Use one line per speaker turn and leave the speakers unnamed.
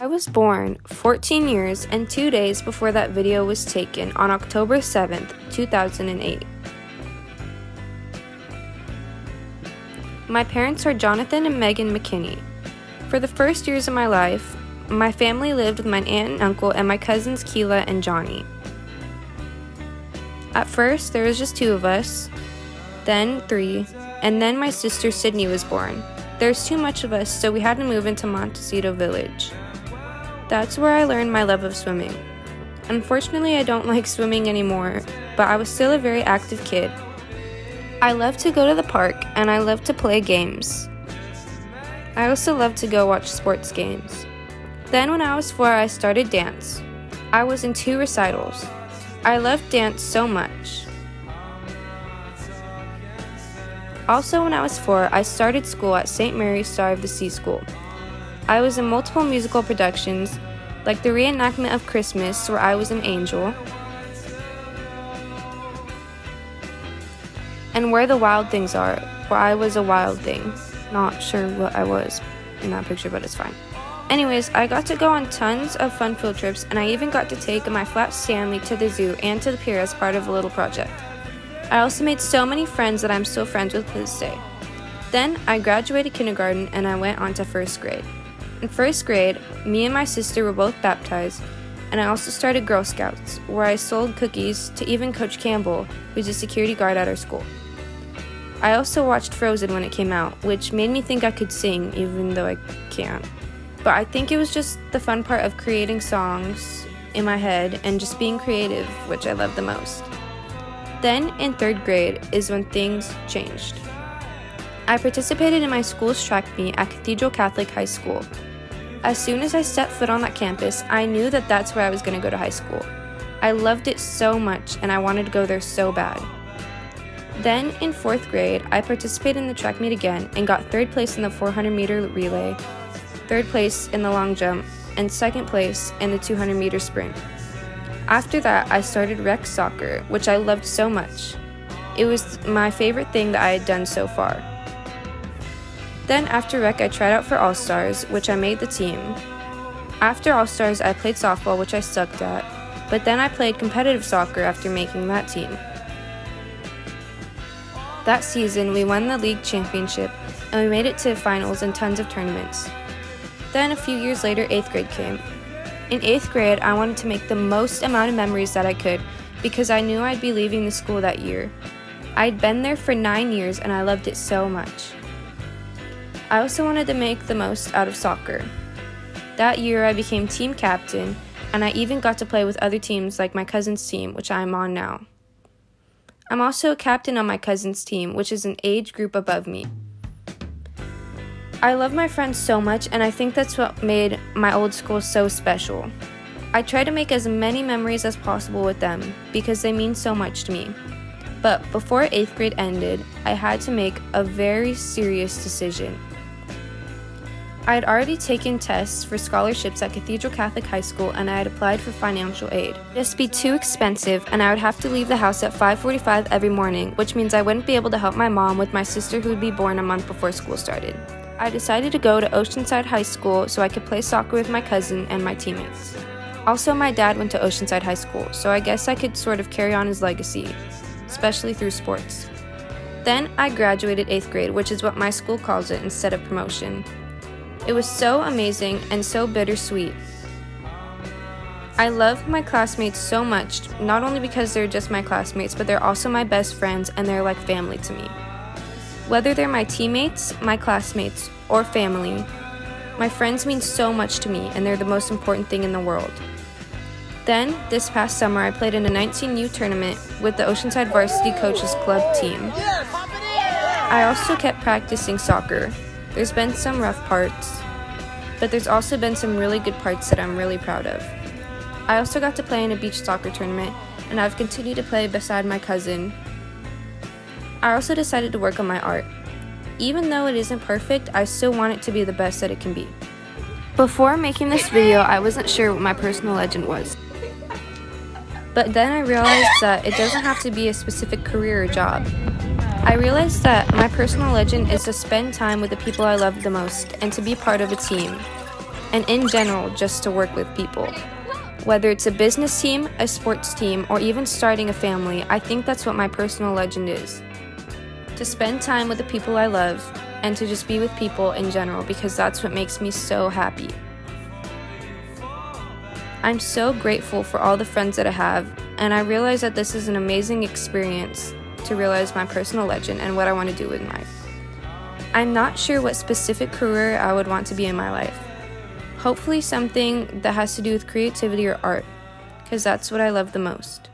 I was born 14 years and 2 days before that video was taken on October 7th, 2008. My parents are Jonathan and Megan McKinney. For the first years of my life, my family lived with my aunt and uncle and my cousins Keela and Johnny. At first, there was just two of us, then three, and then my sister Sydney was born. There's too much of us, so we had to move into Montecito Village. That's where I learned my love of swimming. Unfortunately, I don't like swimming anymore, but I was still a very active kid. I love to go to the park and I love to play games. I also love to go watch sports games. Then, when I was four, I started dance. I was in two recitals. I loved dance so much. Also, when I was four, I started school at St. Mary's Star of the Sea School. I was in multiple musical productions, like the reenactment of Christmas, where I was an angel, and Where the Wild Things Are, where I was a wild thing. Not sure what I was in that picture, but it's fine. Anyways, I got to go on tons of fun field trips, and I even got to take my flat Stanley to the zoo and to the pier as part of a little project. I also made so many friends that I'm still friends with to this day. Then I graduated kindergarten and I went on to first grade. In first grade, me and my sister were both baptized, and I also started Girl Scouts, where I sold cookies to even Coach Campbell, who's a security guard at our school. I also watched Frozen when it came out, which made me think I could sing, even though I can't. But I think it was just the fun part of creating songs in my head and just being creative, which I love the most. Then, in third grade, is when things changed. I participated in my school's track meet at Cathedral Catholic High School, as soon as I stepped foot on that campus, I knew that that's where I was going to go to high school. I loved it so much and I wanted to go there so bad. Then, in fourth grade, I participated in the track meet again and got third place in the 400 meter relay, third place in the long jump, and second place in the 200 meter sprint. After that, I started rec soccer, which I loved so much. It was my favorite thing that I had done so far. Then after rec, I tried out for All Stars, which I made the team. After All Stars, I played softball, which I sucked at, but then I played competitive soccer after making that team. That season, we won the league championship and we made it to finals and tons of tournaments. Then, a few years later, 8th grade came. In 8th grade, I wanted to make the most amount of memories that I could because I knew I'd be leaving the school that year. I'd been there for nine years and I loved it so much. I also wanted to make the most out of soccer. That year, I became team captain, and I even got to play with other teams like my cousin's team, which I am on now. I'm also a captain on my cousin's team, which is an age group above me. I love my friends so much, and I think that's what made my old school so special. I try to make as many memories as possible with them because they mean so much to me. But before 8th grade ended, I had to make a very serious decision. I had already taken tests for scholarships at Cathedral Catholic High School and I had applied for financial aid. It'd just be too expensive and I would have to leave the house at 5:45 every morning, which means I wouldn't be able to help my mom with my sister who would be born a month before school started. I decided to go to Oceanside High School so I could play soccer with my cousin and my teammates. Also, my dad went to Oceanside High School, so I guess I could sort of carry on his legacy, especially through sports. Then I graduated 8th grade, which is what my school calls it instead of promotion. It was so amazing and so bittersweet. I love my classmates so much, not only because they're just my classmates, but they're also my best friends and they're like family to me. Whether they're my teammates, my classmates, or family, my friends mean so much to me and they're the most important thing in the world. Then, this past summer, I played in a 19U tournament with the Oceanside Varsity Coaches Club team. I also kept practicing soccer, there's been some rough parts, but there's also been some really good parts that I'm really proud of. I also got to play in a beach soccer tournament, and I've continued to play beside my cousin. I also decided to work on my art. Even though it isn't perfect, I still want it to be the best that it can be. Before making this video, I wasn't sure what my personal legend was. But then I realized that it doesn't have to be a specific career or job. I realized that my personal legend is to spend time with the people I love the most and to be part of a team. and in general, just to work with people. Whether it's a business team, a sports team, or even starting a family, I think that's what my personal legend is. To spend time with the people I love, and to just be with people in general because that's what makes me so happy. I'm so grateful for all the friends that I have, and I realize that this is an amazing experience to realize my personal legend and what I want to do in life. I'm not sure what specific career I would want to be in my life. Hopefully, something that has to do with creativity or art, because that's what I love the most.